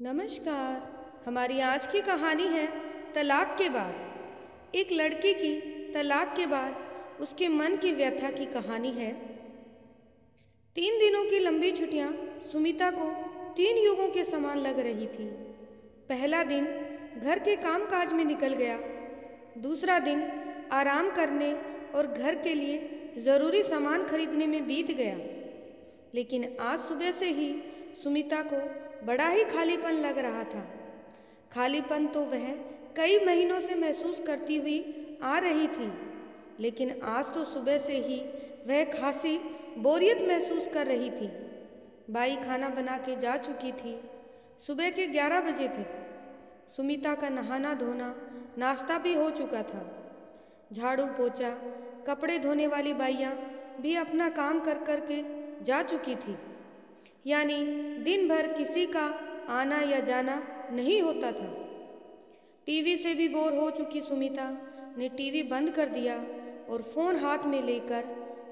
नमस्कार, हमारी आज की कहानी है तलाक के बाद। एक लड़की की तलाक के बाद उसके मन की व्यथा की कहानी है। तीन दिनों की लंबी छुट्टियाँ सुमिता को तीन युगों के समान लग रही थी। पहला दिन घर के कामकाज में निकल गया। दूसरा दिन आराम करने और घर के लिए ज़रूरी सामान खरीदने में बीत गया। लेकिन आज सुबह से ही सुमिता को बड़ा ही खालीपन लग रहा था। खालीपन तो वह कई महीनों से महसूस करती हुई आ रही थी, लेकिन आज तो सुबह से ही वह खासी, बोरियत महसूस कर रही थी। बाई खाना बना के जा चुकी थी। सुबह के ग्यारह बजे थे। सुमिता का नहाना धोना नाश्ता भी हो चुका था। झाड़ू पोछा, कपड़े धोने वाली बाइयाँ भी अपना काम कर कर के जा चुकी थी। यानी दिन भर किसी का आना या जाना नहीं होता था। टीवी से भी बोर हो चुकी सुमिता ने टीवी बंद कर दिया और फ़ोन हाथ में लेकर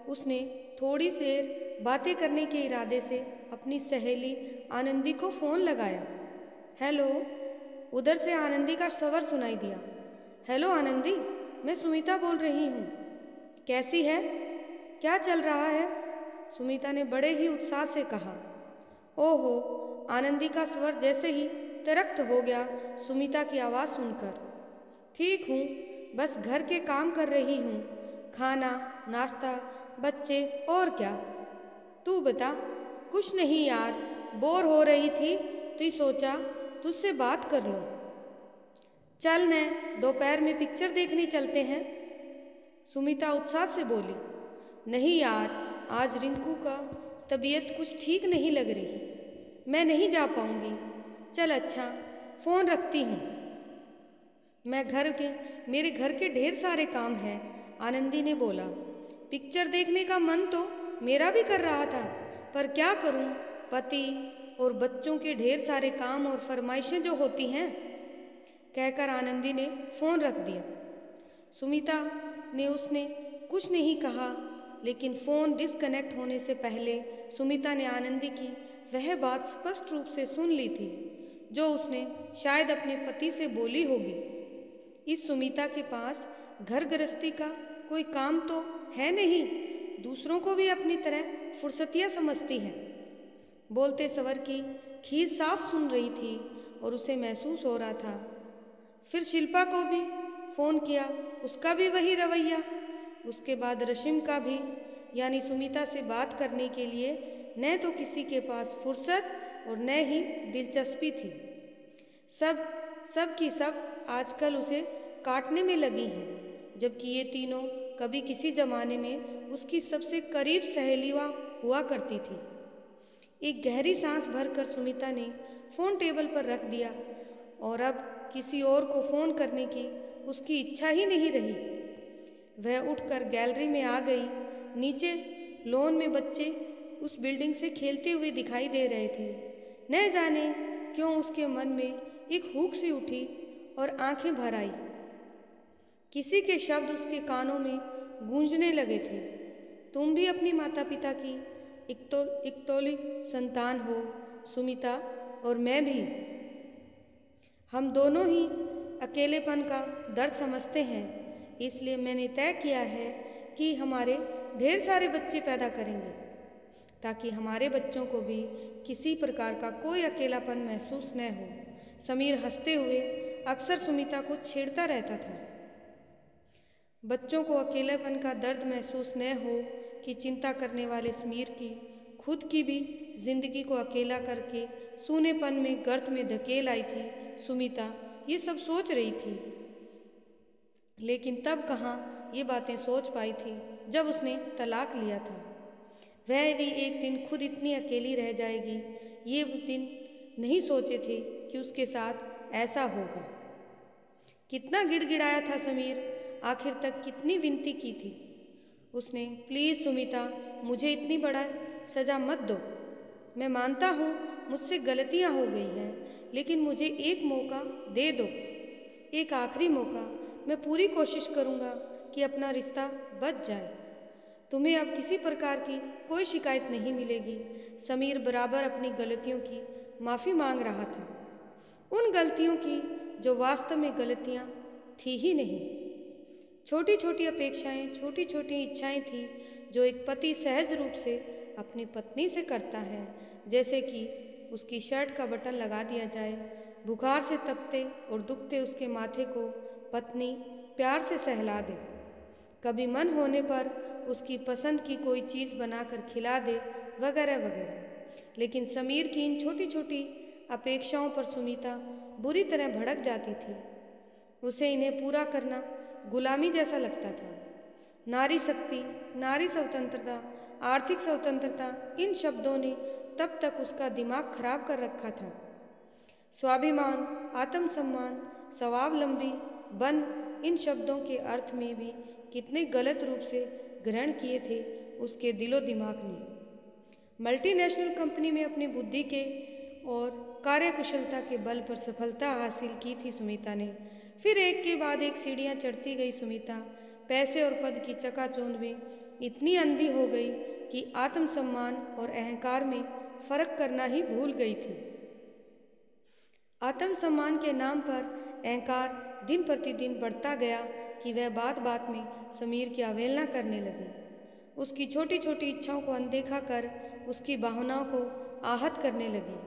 उसने थोड़ी देर बातें करने के इरादे से अपनी सहेली आनंदी को फ़ोन लगाया। हेलो, उधर से आनंदी का स्वर सुनाई दिया। हेलो आनंदी, मैं सुमिता बोल रही हूँ। कैसी है? क्या चल रहा है? सुमिता ने बड़े ही उत्साह से कहा। ओहो, आनंदी का स्वर जैसे ही तरक्त हो गया सुमिता की आवाज़ सुनकर। ठीक हूँ, बस घर के काम कर रही हूँ। खाना, नाश्ता, बच्चे और क्या? तू बता, कुछ नहीं यार, बोर हो रही थी तो सोचा तुझसे बात कर लो। चल न, दोपहर में पिक्चर देखने चलते हैं। सुमिता उत्साह से बोली, नहीं यार, आज रिंकू का तबीयत कुछ ठीक नहीं लग रही। मैं नहीं जा पाऊँगी। चल अच्छा फ़ोन रखती हूँ। मैं घर के, मेरे घर के ढेर सारे काम हैं, आनंदी ने बोला। पिक्चर देखने का मन तो मेरा भी कर रहा था, पर क्या करूँ? पति और बच्चों के ढेर सारे काम और फरमाइशें जो होती हैं, कहकर आनंदी ने फ़ोन रख दिया। सुमिता ने उसने कुछ नहीं कहा, लेकिन फ़ोन डिसकनेक्ट होने से पहले सुमिता ने आनंदी की, वह बात स्पष्ट रूप से सुन ली थी, जो उसने शायद अपने पति से बोली होगी। इस सुमिता के पास घर गृहस्थी का कोई काम तो है नहीं, दूसरों को भी अपनी तरह फुर्सतियाँ समझती है। बोलते सवर की खीज साफ़ सुन रही थी और उसे महसूस हो रहा था। फिर शिल्पा को भी फ़ोन किया, उसका भी वही रवैया। उसके बाद रशिम का भी यानी सुमिता से बात करने के लिए न तो किसी के पास फुर्सत और न ही दिलचस्पी थी। सब सब की सब आजकल उसे काटने में लगी हैं, जबकि ये तीनों कभी किसी ज़माने में उसकी सबसे करीब सहेलियाँ हुआ करती थी। एक गहरी सांस भरकर सुमिता ने फ़ोन टेबल पर रख दिया और अब किसी और को फ़ोन करने की उसकी इच्छा ही नहीं रही। वह उठकर गैलरी में आ गई नीचे लोन में बच्चे उस बिल्डिंग से खेलते हुए दिखाई दे रहे थे। न जाने क्यों उसके मन में एक हुक सी उठी और आँखें भर आई। किसी के शब्द उसके कानों में गूंजने लगे थे। तुम भी अपनी माता पिता की इकतो इकतौली संतान हो, सुमिता और मैं भी। हम दोनों ही अकेलेपन का दर्द समझते हैं, इसलिए मैंने तय किया है कि हमारे ढेर सारे बच्चे पैदा करेंगे, ताकि हमारे बच्चों को भी किसी प्रकार का कोई अकेलापन महसूस न हो। समीर हँसते हुए अक्सर सुमिता को छेड़ता रहता था। बच्चों को अकेलापन का दर्द महसूस न हो कि चिंता करने वाले समीर की, खुद की भी ज़िंदगी को अकेला करके सूनेपन में गर्त में धकेल आई थी, सुमिता ये सब सोच रही थी। लेकिन तब कहाँ ये बातें सोच पाई थी, जब उसने तलाक लिया था। वह भी एक दिन खुद इतनी अकेली रह जाएगी, ये दिन नहीं सोचे थे कि उसके साथ ऐसा होगा। कितना गिड़गिड़ाया था समीर, आखिर तक कितनी विनती की थी। उसने, प्लीज़ सुमिता, मुझे इतनी बड़ा सज़ा मत दो। मैं मानता हूँ मुझसे गलतियाँ हो गई हैं, लेकिन मुझे एक मौका दे दो। एक आखिरी मौका मैं पूरी कोशिश करूँगा कि अपना रिश्ता बच जाए। तुम्हें अब किसी प्रकार की कोई शिकायत नहीं मिलेगी। समीर बराबर अपनी गलतियों की माफ़ी मांग रहा था। उन गलतियों की जो वास्तव में गलतियाँ थी ही नहीं। छोटी छोटी अपेक्षाएँ छोटी छोटी इच्छाएँ थी जो एक पति सहज रूप से अपनी पत्नी से करता है। जैसे कि उसकी शर्ट का बटन लगा दिया जाए, बुखार से तपते और दुखते उसके माथे को पत्नी प्यार से सहला दे। कभी मन होने पर उसकी पसंद की कोई चीज़ बनाकर खिला दे, वगैरह वगैरह। लेकिन समीर की इन छोटी छोटी अपेक्षाओं पर सुमिता बुरी तरह भड़क जाती थी। उसे इन्हें पूरा करना गुलामी जैसा लगता था। नारी शक्ति, नारी स्वतंत्रता, आर्थिक स्वतंत्रता, इन शब्दों ने तब तक उसका दिमाग खराब कर रखा था। स्वाभिमान, आत्मसम्मान स्वावलंबी बन इन शब्दों के अर्थ में भी कितने गलत रूप से ग्रहण किए थे उसके दिलो दिमाग ने। मल्टीनेशनल कंपनी में अपनी बुद्धि के और कार्यकुशलता के बल पर सफलता हासिल की थी सुमिता ने। फिर एक के बाद एक सीढ़ियाँ चढ़ती गई सुमिता। पैसे और पद की चकाचौंध में इतनी अंधी हो गई कि आत्मसम्मान और अहंकार में फ़र्क करना ही भूल गई थी। आत्मसम्मान के नाम पर अहंकार दिन प्रतिदिन बढ़ता गया कि वह बात बात में समीर की अवहेलना करने लगी। उसकी छोटी छोटी इच्छाओं को अनदेखा कर उसकी भावनाओं को आहत करने लगी।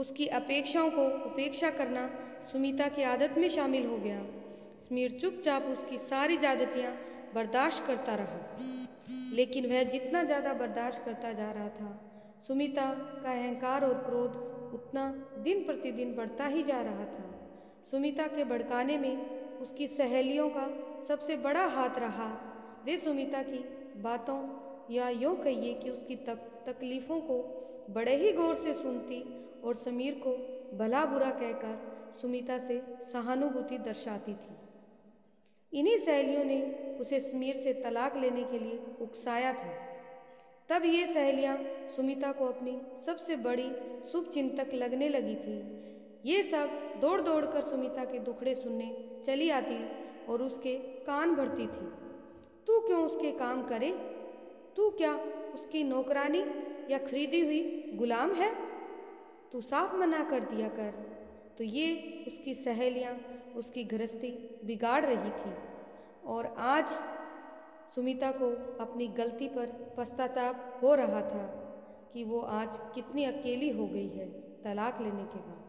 उसकी अपेक्षाओं को उपेक्षा करना सुमिता की आदत में शामिल हो गया। समीर चुपचाप उसकी सारी ज्यादतियाँ बर्दाश्त करता रहा। लेकिन वह जितना ज़्यादा बर्दाश्त करता जा रहा था सुमिता का अहंकार और क्रोध उतना दिन प्रतिदिन बढ़ता ही जा रहा था। सुमिता के भड़काने में उसकी सहेलियों का सबसे बड़ा हाथ रहा। वे सुमिता की बातों या यूँ कहिए कि उसकी तक, तकलीफ़ों को बड़े ही गौर से सुनती और समीर को भला बुरा कहकर सुमिता से सहानुभूति दर्शाती थी। इन्हीं सहेलियों ने उसे समीर से तलाक लेने के लिए उकसाया था। तब ये सहेलियाँ सुमिता को अपनी सबसे बड़ी शुभचिंतक लगने लगी थी। ये सब दौड़ दौड़ कर सुमिता के दुखड़े सुनने चली आती और उसके कान भरती थी। तू क्यों उसके काम करे? तू क्या उसकी नौकरानी या खरीदी हुई गुलाम है? तू साफ़ मना कर दिया कर। तो ये उसकी सहेलियाँ, उसकी गृहस्थी बिगाड़ रही थी। और आज सुमिता को अपनी गलती पर पश्चाताप हो रहा था कि वो आज कितनी अकेली हो गई है तलाक लेने के बाद।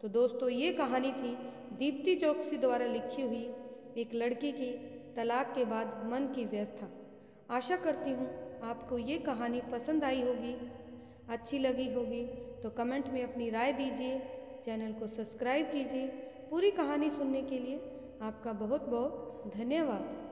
तो दोस्तों, ये कहानी थी दीप्ति चौकसी द्वारा लिखी हुई एक लड़की की तलाक के बाद मन की व्यथा। आशा करती हूँ आपको ये कहानी पसंद आई होगी, अच्छी लगी होगी तो कमेंट में अपनी राय दीजिए, चैनल को सब्सक्राइब कीजिए। पूरी कहानी सुनने के लिए आपका बहुत बहुत धन्यवाद।